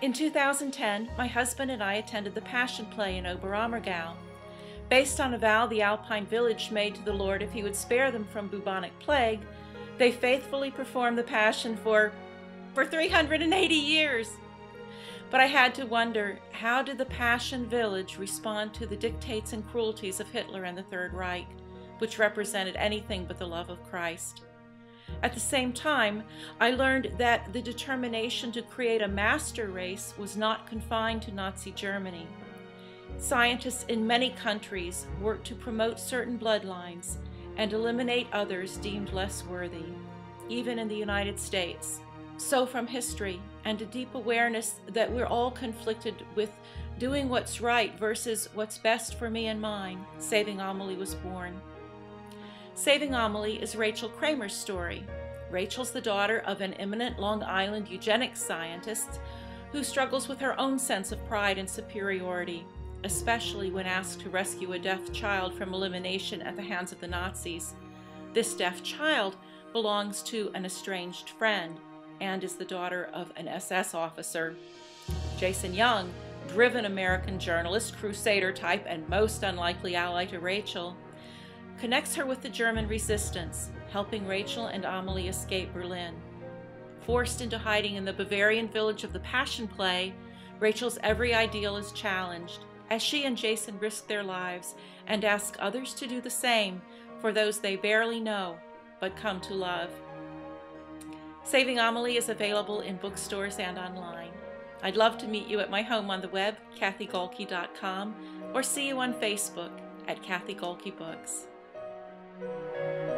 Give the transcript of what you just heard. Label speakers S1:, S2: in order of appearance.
S1: In 2010, my husband and I attended the Passion Play in Oberammergau. Based on a vow the Alpine village made to the Lord if he would spare them from bubonic plague, they faithfully performed the Passion for, for 380 years. But I had to wonder, how did the Passion village respond to the dictates and cruelties of Hitler and the Third Reich, which represented anything but the love of Christ? At the same time, I learned that the determination to create a master race was not confined to Nazi Germany. Scientists in many countries worked to promote certain bloodlines and eliminate others deemed less worthy, even in the United States. So, from history and a deep awareness that we're all conflicted with doing what's right versus what's best for me and mine, Saving Amelie was born. Saving Amelie is Rachel Kramer's story. Rachel's the daughter of an eminent Long Island eugenics scientist who struggles with her own sense of pride and superiority especially when asked to rescue a deaf child from elimination at the hands of the Nazis. This deaf child belongs to an estranged friend and is the daughter of an SS officer. Jason Young, driven American journalist, crusader type, and most unlikely ally to Rachel, connects her with the German resistance, helping Rachel and Amelie escape Berlin. Forced into hiding in the Bavarian village of the Passion Play, Rachel's every ideal is challenged as she and Jason risk their lives and ask others to do the same for those they barely know but come to love. Saving Amelie is available in bookstores and online. I'd love to meet you at my home on the web, cathygohlke.com, or see you on Facebook at Cathy Gohlke Books. Thank you.